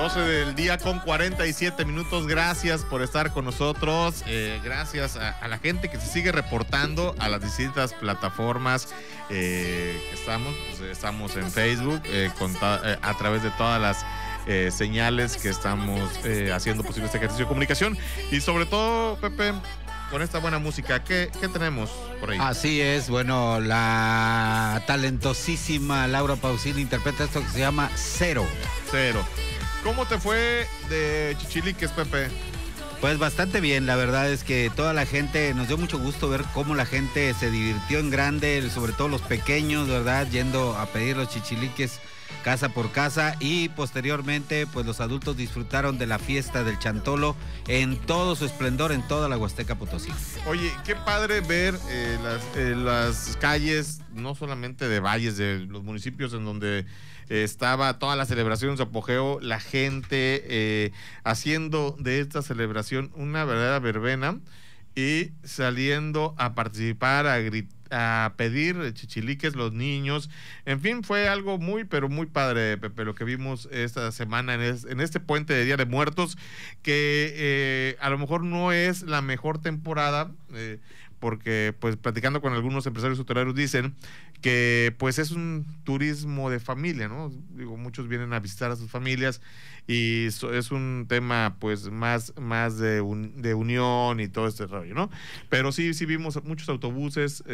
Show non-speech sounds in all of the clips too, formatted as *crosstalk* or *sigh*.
12 del día con 47 minutos. Gracias por estar con nosotros. Eh, gracias a, la gente que se sigue reportando a las distintas plataformas eh, que estamos. Pues, estamos en Facebook eh, a través de todas las señales que estamos haciendo posible este ejercicio de comunicación. Y sobre todo, Pepe, con esta buena música. ¿Qué, ¿Qué, tenemos por ahí? Así es, bueno, la talentosísima Laura Pausini interpreta esto que se llama Cero. Cero. ¿Cómo te fue de Chichiliques, Pepe? Pues bastante bien, la verdad es que toda la gente, nos dio mucho gusto ver cómo la gente se divirtió en grande, sobre todo los pequeños, ¿verdad? Yendo a pedir los chichiliques casa por casa y posteriormente pues los adultos disfrutaron de la fiesta del Chantolo en todo su esplendor en toda la Huasteca Potosí. Oye, qué padre ver eh, las, eh, las calles, no solamente de valles, de los municipios en donde estaba toda la celebración, su apogeo, la gente eh, haciendo de esta celebración una verdadera verbena y saliendo a participar, a a pedir chichiliques los niños. En fin, fue algo muy, pero muy padre, Pepe, lo que vimos esta semana en, este puente de Día de Muertos, que eh, a lo mejor no es la mejor temporada. Eh, porque pues platicando con algunos empresarios hoteleros dicen que pues es un turismo de familia, ¿no? Digo, muchos vienen a visitar a sus familias y es un tema pues más, más de, de unión y todo este rollo, ¿no? Pero sí, sí vimos muchos autobuses,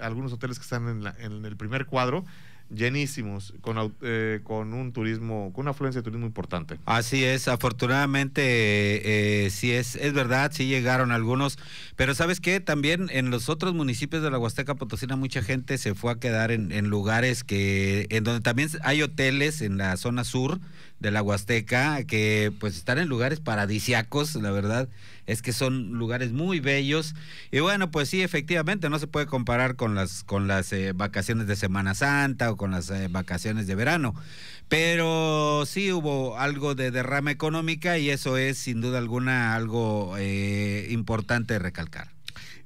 algunos hoteles que están en, en el primer cuadro, llenísimos, con, eh, con un turismo, con una afluencia de turismo importante. Así es, afortunadamente eh, eh, sí es, es verdad, sí llegaron algunos, pero sabes qué, también en los otros municipios de la Huasteca Potosina mucha gente se fue a quedar en, en lugares que, en donde también hay hoteles en la zona sur de la Huasteca que pues están en lugares paradisiacos, la verdad es que son lugares muy bellos y bueno, pues sí, efectivamente no se puede comparar con las con las eh, vacaciones de Semana Santa o con las eh, vacaciones de verano, pero sí hubo algo de derrama económica y eso es sin duda alguna algo eh, importante recalcar.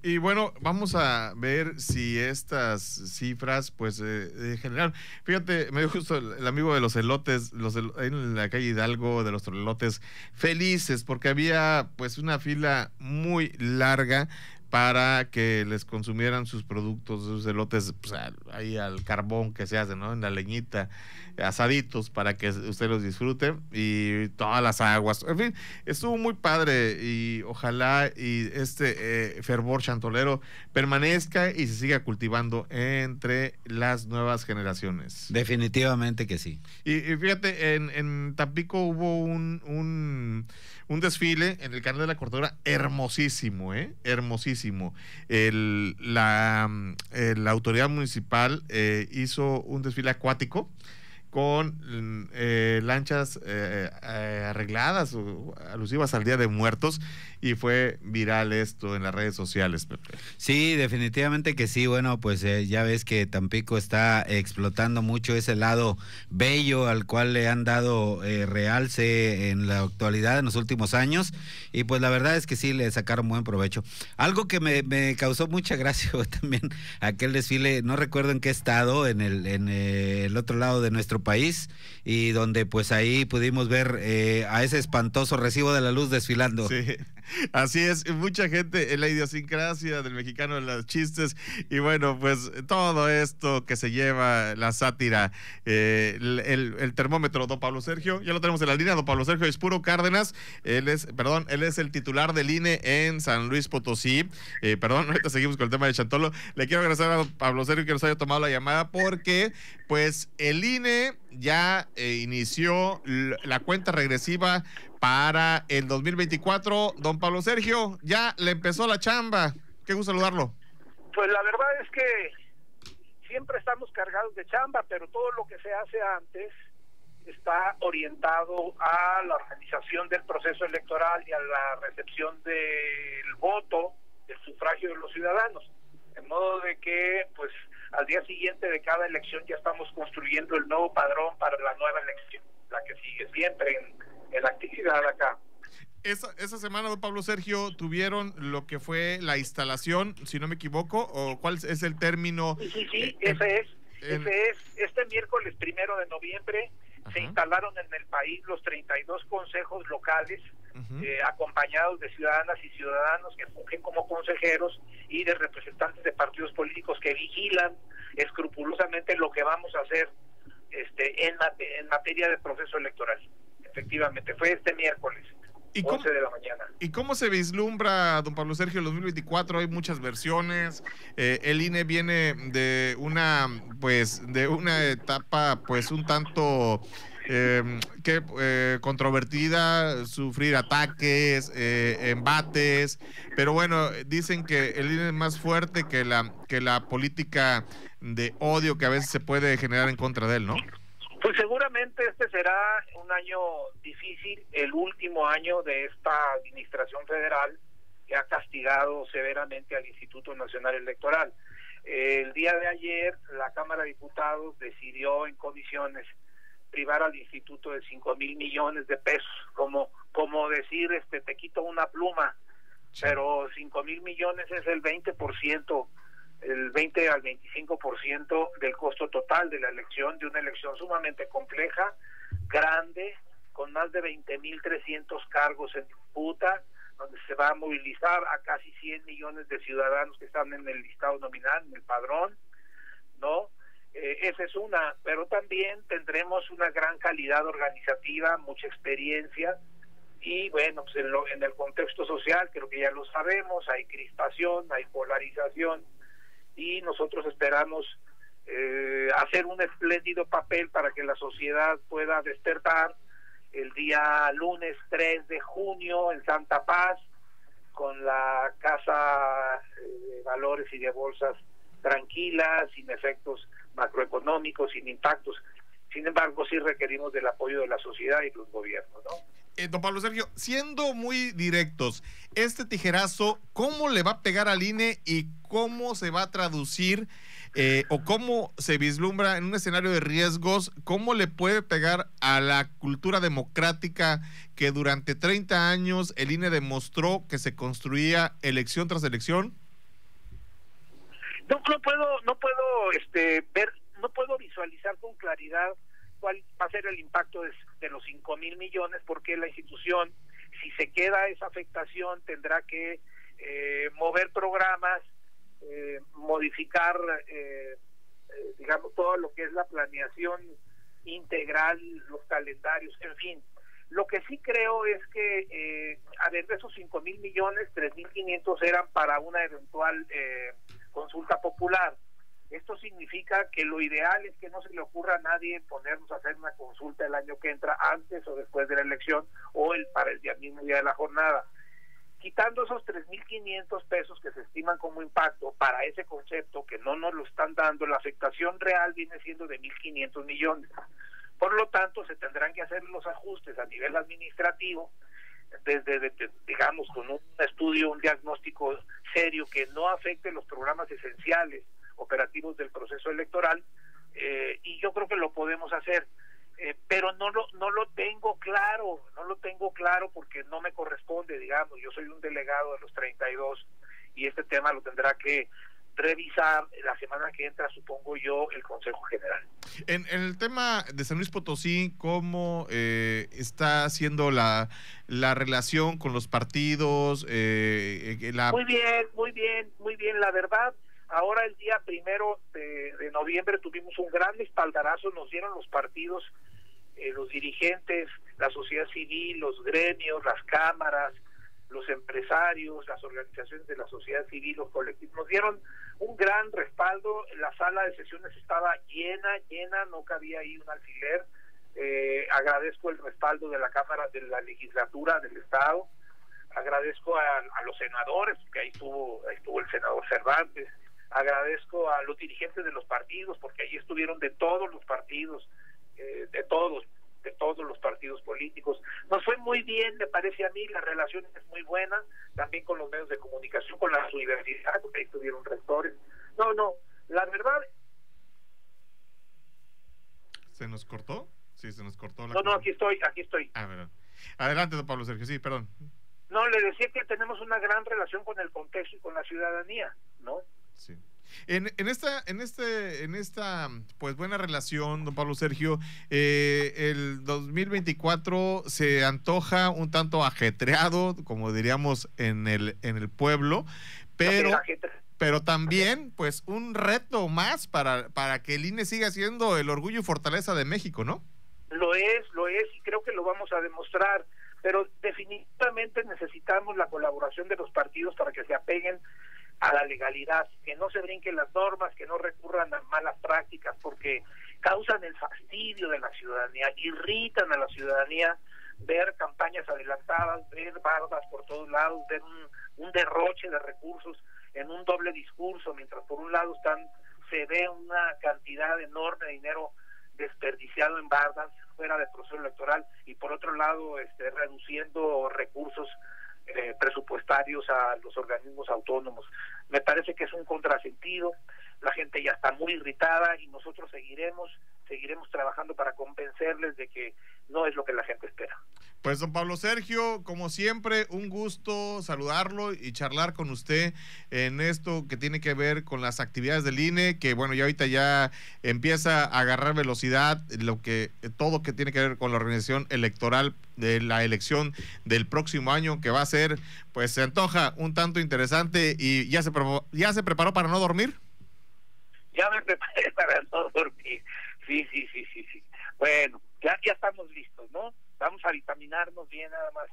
Y bueno, vamos a ver si estas cifras, pues, eh, general. Fíjate, me dio justo el, amigo de los elotes, los en la calle Hidalgo, de los elotes, felices, porque había, pues, una fila muy larga para que les consumieran sus productos, sus elotes, pues, ahí al carbón que se hace, ¿no? En la leñita asaditos para que usted los disfrute y todas las aguas. En fin, estuvo muy padre y ojalá y este eh, fervor chantolero permanezca y se siga cultivando entre las nuevas generaciones. Definitivamente que sí. Y, fíjate, en, en, Tampico hubo un, un, un, desfile en el canal de la Cortadura hermosísimo, ¿eh? Hermosísimo. El, la, eh, la autoridad municipal eh, hizo un desfile acuático con eh, lanchas eh, eh, arregladas o alusivas al Día de Muertos y fue viral esto en las redes sociales, Pepe. Sí, definitivamente que sí. Bueno, pues ya ves que Tampico está explotando mucho ese lado bello al cual le han dado realce en la actualidad en los últimos años y pues la verdad es que sí le sacaron buen provecho. Algo que me, me causó mucha gracia *laughs* también aquel desfile, no recuerdo en qué estado, en el, en el otro lado de nuestro país y donde pues ahí pudimos ver eh, a ese espantoso recibo de la luz desfilando. Sí, así es, mucha gente en la idiosincrasia del mexicano en los chistes. Y bueno, pues todo esto que se lleva la sátira, eh, el, termómetro, don Pablo Sergio, ya lo tenemos en la línea, don Pablo Sergio Espuro Cárdenas, él es, perdón, él es el titular del INE en San Luis Potosí, eh, perdón, *laughs* ahorita seguimos con el tema de Chantolo, le quiero agradecer a Pablo Sergio que nos haya tomado la llamada porque pues el INE ya eh, inició la cuenta regresiva para el 2024. Don Pablo Sergio, ya le empezó la chamba. Qué gusto saludarlo. Pues la verdad es que siempre estamos cargados de chamba, pero todo lo que se hace antes está orientado a la organización del proceso electoral y a la recepción del voto, del sufragio de los ciudadanos. De modo de que, pues, al día siguiente de cada elección ya estamos construyendo el nuevo padrón para la nueva elección, la que sigue siempre en, la actividad acá. Esa, esa semana, don Pablo Sergio, tuvieron lo que fue la instalación, si no me equivoco, o cuál es el término. Sí, sí, sí, ese es. ese es. Este miércoles primero de noviembre Se instalaron en el país los 32 consejos locales, eh, acompañados de ciudadanas y ciudadanos que fungen como consejeros y de representantes de partidos políticos que vigilan escrupulosamente lo que vamos a hacer este, en, en materia de proceso electoral. Efectivamente, fue este miércoles. ¿Y cómo, de la mañana. ¿Y cómo se vislumbra, don Pablo Sergio, el 2024? Hay muchas versiones. Eh, el INE viene de una, pues, de una etapa, pues, un tanto eh, que eh, controvertida, sufrir ataques, eh, embates, pero bueno, dicen que el INE es más fuerte que la que la política de odio que a veces se puede generar en contra de él, ¿no? Pues seguramente este será un año difícil, el último año de esta administración federal que ha castigado severamente al Instituto Nacional Electoral. El día de ayer la Cámara de Diputados decidió en comisiones privar al instituto de 5 mil millones de pesos, como, como decir, este, te quito una pluma, pero 5 mil millones es el 20% el 20 al 25% del costo total de la elección, de una elección sumamente compleja, grande, con más de 20.300 cargos en disputa, donde se va a movilizar a casi 100 millones de ciudadanos que están en el listado nominal, en el padrón. Eh, esa es una, pero también tendremos una gran calidad organizativa, mucha experiencia, y bueno, pues en, en el contexto social, creo que ya lo sabemos, hay crispación, hay polarización, y nosotros esperamos eh, hacer un espléndido papel para que la sociedad pueda despertar el día lunes 3 de junio en Santa Paz con la casa eh, de valores y de bolsas tranquila, sin efectos macroeconómicos, sin impactos. Sin embargo, sí requerimos del apoyo de la sociedad y los gobiernos, ¿no? Eh, don Pablo Sergio, siendo muy directos, este tijerazo, ¿cómo le va a pegar al INE y cómo se va a traducir eh, o cómo se vislumbra en un escenario de riesgos, cómo le puede pegar a la cultura democrática que durante 30 años el INE demostró que se construía elección tras elección? No, puedo, no puedo este, ver, no puedo visualizar con claridad cuál va a ser el impacto de, los 5 mil millones, porque la institución, si se queda esa afectación, tendrá que eh, mover programas, eh, modificar, eh, digamos, todo lo que es la planeación integral, los calendarios, en fin. Lo que sí creo es que, a ver, de esos 5 mil millones, 3 mil 500 eran para una eventual consulta popular esto significa que lo ideal es que no se le ocurra a nadie ponernos a hacer una consulta el año que entra, antes o después de la elección, o el para el día mismo día de la jornada. Quitando esos 3.500 pesos que se estiman como impacto para ese concepto, que no nos lo están dando, la afectación real viene siendo de 1.500 millones. Por lo tanto, se tendrán que hacer los ajustes a nivel administrativo, desde, digamos, con un estudio, un diagnóstico serio que no afecte los programas esenciales operativos del proceso electoral eh, y yo creo que lo podemos hacer. Eh, pero no lo, no lo tengo claro, no lo tengo claro porque no me corresponde, digamos, yo soy un delegado de los 32 y este tema lo tendrá que revisar la semana que entra, supongo yo, el Consejo General. En, el tema de San Luis Potosí, ¿cómo eh, está haciendo la, la relación con los partidos? Muy bien, muy bien, muy bien, la verdad. Ahora el día primero de, noviembre tuvimos un gran espaldarazo, nos dieron los partidos, eh, los dirigentes, la sociedad civil, los gremios, las cámaras, los empresarios, las organizaciones de la sociedad civil, los colectivos, nos dieron un gran respaldo, la sala de sesiones estaba llena, llena, no cabía ahí un alfiler, eh, agradezco el respaldo de la Cámara de la Legislatura del Estado, agradezco a, los senadores, que ahí estuvo, ahí estuvo el senador Cervantes, agradezco a los dirigentes de los partidos, porque allí estuvieron de todos los partidos, eh, de todos, de todos los partidos políticos. Nos fue muy bien, me parece a mí, la relación es muy buena, también con los medios de comunicación, con las universidades, porque ahí estuvieron rectores. No, no, la verdad... ¿Se nos cortó? Sí, se nos cortó la... No, no, aquí estoy, aquí estoy. Ah, Adelante, don Pablo Sergio, sí, perdón. No, le decía que tenemos una gran relación con el contexto y con la ciudadanía, ¿no? Sí. En, en, esta, en este, en esta, pues buena relación, don Pablo Sergio, eh, el 2024 se antoja un tanto ajetreado, como diríamos en el, en el pueblo, pero, pero también, pues, un reto más para, para que el INE siga siendo el orgullo y fortaleza de México, ¿no? Lo es, lo es, y creo que lo vamos a demostrar, pero definitivamente necesitamos la colaboración de los partidos para que se apeguen a la legalidad, que no se brinquen las normas, que no recurran a malas prácticas, porque causan el fastidio de la ciudadanía, irritan a la ciudadanía ver campañas adelantadas, ver bardas por todos lados, ver un, un derroche de recursos en un doble discurso, mientras por un lado están se ve una cantidad enorme de dinero desperdiciado en bardas fuera del proceso electoral y por otro lado este, reduciendo recursos eh, presupuestarios a los organismos autónomos. Me parece que es un contrasentido, la gente ya está muy irritada y nosotros seguiremos, seguiremos trabajando para convencerles de que no es lo que la gente espera. Pues don Pablo Sergio, como siempre, un gusto saludarlo y charlar con usted en esto que tiene que ver con las actividades del INE, que bueno, ya ahorita ya empieza a agarrar velocidad, lo que todo que tiene que ver con la organización electoral de la elección del próximo año, que va a ser, pues se antoja un tanto interesante y ya se ya se preparó para no dormir. Ya me preparé *laughs* para no dormir. Sí, sí, sí, sí, sí. Bueno, ya ya estamos listos, ¿no? vamos a vitaminarnos bien nada más.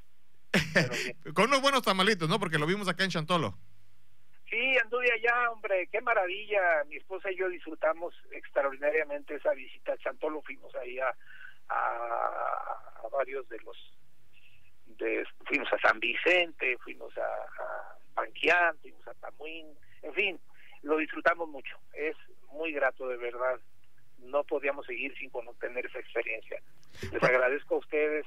*laughs* Con unos buenos tamalitos, ¿no? Porque lo vimos acá en Chantolo. Sí, anduve allá, hombre, qué maravilla. Mi esposa y yo disfrutamos extraordinariamente esa visita a Chantolo. Fuimos ahí a, a, varios de los. De, fuimos a San Vicente, fuimos a, a Banquián, fuimos a Tamuín, en fin, lo disfrutamos mucho. Es muy grato, de verdad. No podíamos seguir sin tener esa experiencia. Les agradezco a ustedes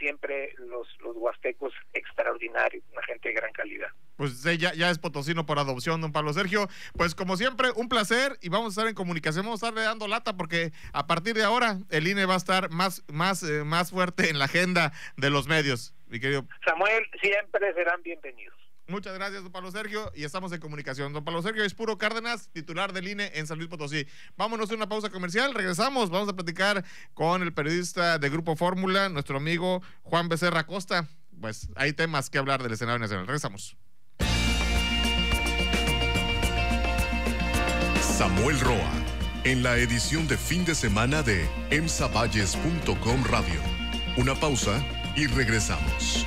siempre los, los huastecos extraordinarios, una gente de gran calidad. Pues ya, ya es potosino por adopción, don Pablo Sergio. Pues como siempre, un placer y vamos a estar en comunicación, vamos a estarle dando lata porque a partir de ahora el INE va a estar más, más, eh, más fuerte en la agenda de los medios, mi querido. Samuel, siempre serán bienvenidos. Muchas gracias, don Pablo Sergio, y estamos en comunicación. Don Pablo Sergio es puro Cárdenas, titular del INE en San Luis Potosí. Vámonos a una pausa comercial, regresamos, vamos a platicar con el periodista de Grupo Fórmula, nuestro amigo Juan Becerra Costa. Pues hay temas que hablar del escenario nacional. Regresamos. Samuel Roa, en la edición de fin de semana de emsavalles.com Radio. Una pausa y regresamos.